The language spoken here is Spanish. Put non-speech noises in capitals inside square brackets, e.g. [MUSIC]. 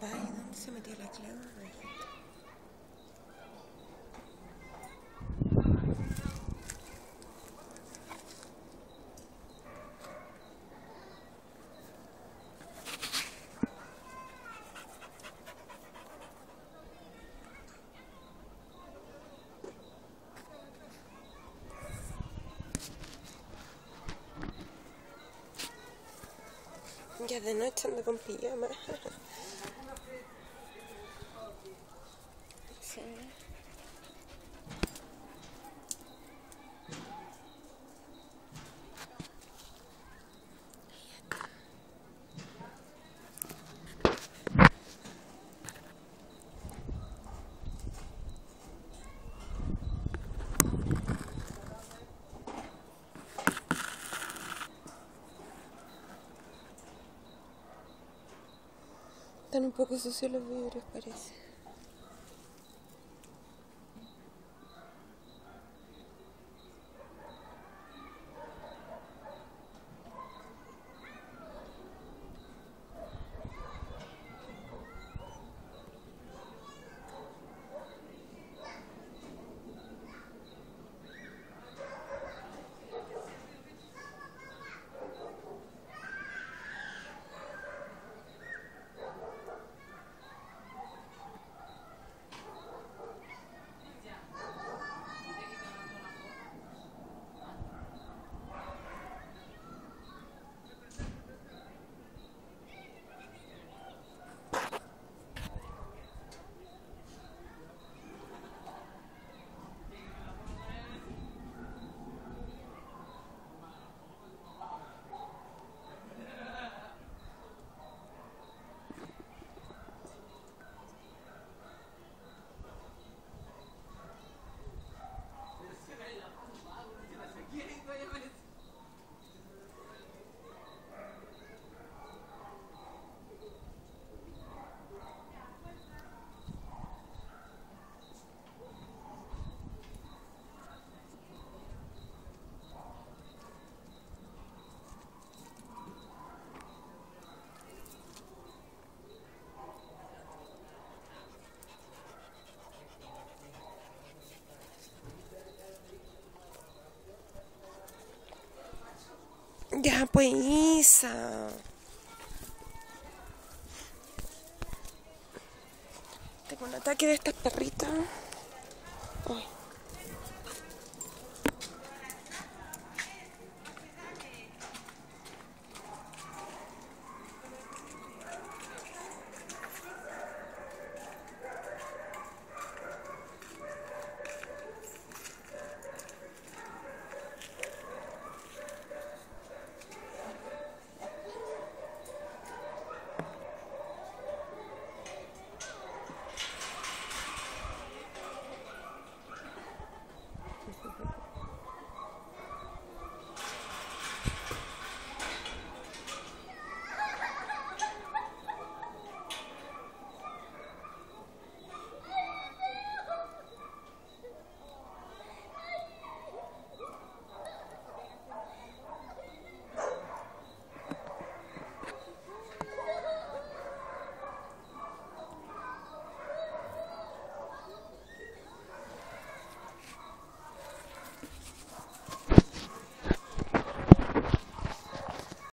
Vaya, ¿dónde se metió la clave? Ya de noche ando con pijama. [LAUGHS] Están un poco sucios los vidrios, parece. Ya pues Isa. Tengo un ataque de estas perritas. Ay.